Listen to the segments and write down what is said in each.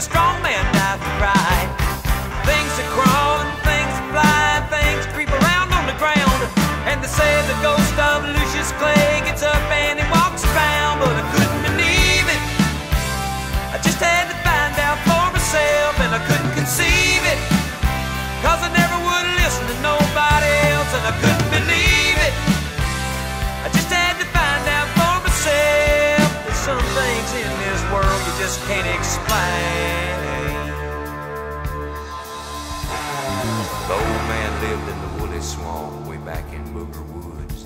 a strong man dies to cry. Things are crawling, things are flying, things creep around on the ground. And they say the ghost of Lucius Clay gets up and he walks around, but I couldn't believe it. I just had to find out for myself, and I couldn't conceive it. Cause I never would listen to nobody else, and I couldn't believe it. I just had to find out for myself. There's some things in this world you just can't explain. Lived in the Wooley swamp way back in Booger Woods.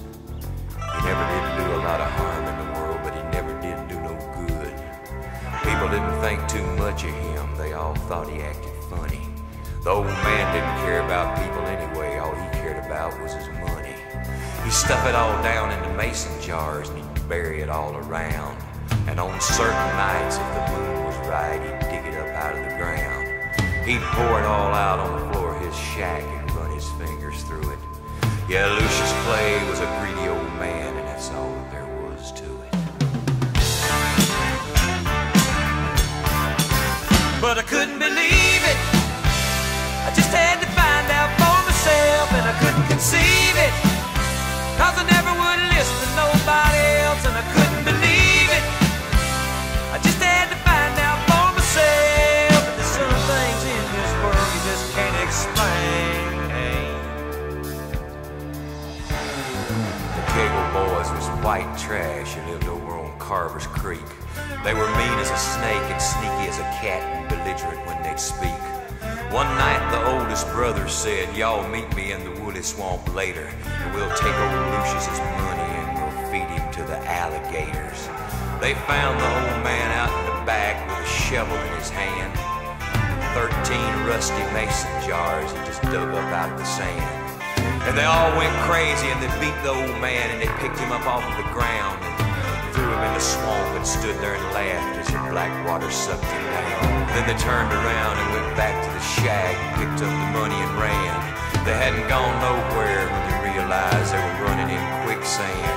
He never did do a lot of harm in the world, but he never did do no good. People didn't think too much of him, they all thought he acted funny. The old man didn't care about people anyway, all he cared about was his money. He'd stuff it all down into mason jars and he'd bury it all around. And on certain nights, if the moon was right, he'd dig it up out of the ground. He'd pour it all out on the floor of his shack his fingers through it. Yeah, Lucius Clay was a greedy old man, and that's all that there was to it. But I couldn't believe it. I just had to find out for myself, and I couldn't conceive it. Cause I never would listen to nobody else, and I couldn't believe it. I just had to find out for myself. But there's some things in this world you just can't explain. White trash who lived over on Carver's Creek. They were mean as a snake and sneaky as a cat and belligerent when they'd speak. One night the oldest brother said, Y'all meet me in the Wooley swamp later, and we'll take old Lucius's money and we'll feed him to the alligators. They found the old man out in the back with a shovel in his hand. Thirteen rusty mason jars he just dug up out of the sand. And they all went crazy and they beat the old man and they picked him up off of the ground and threw him in the swamp and stood there and laughed as the black water sucked him down. Then they turned around and went back to the shack picked up the money and ran. They hadn't gone nowhere when they realized they were running in quicksand.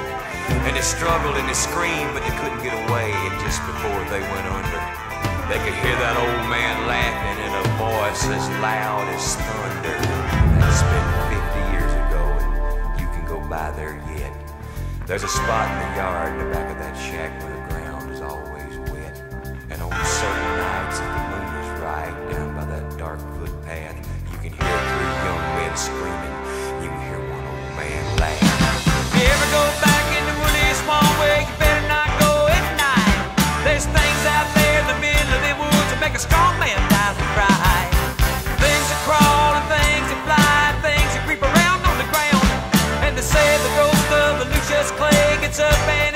And they struggled and they screamed, but they couldn't get away. And just before they went under, they could hear that old man laughing in a voice as loud as thunder. That's been by there yet. There's a spot in the yard in the back of that shack where the ground is always wet, and on certain it's a bad.